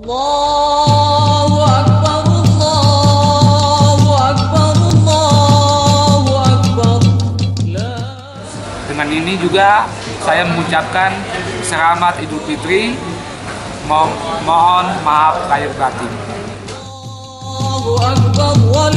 Allahu Akbar, Allahu Akbar, Allahu Akbar. Dengan ini juga saya mengucapkan selamat Idul Fitri. Mo- mohon maaf lahir batin. Allahu Akbar,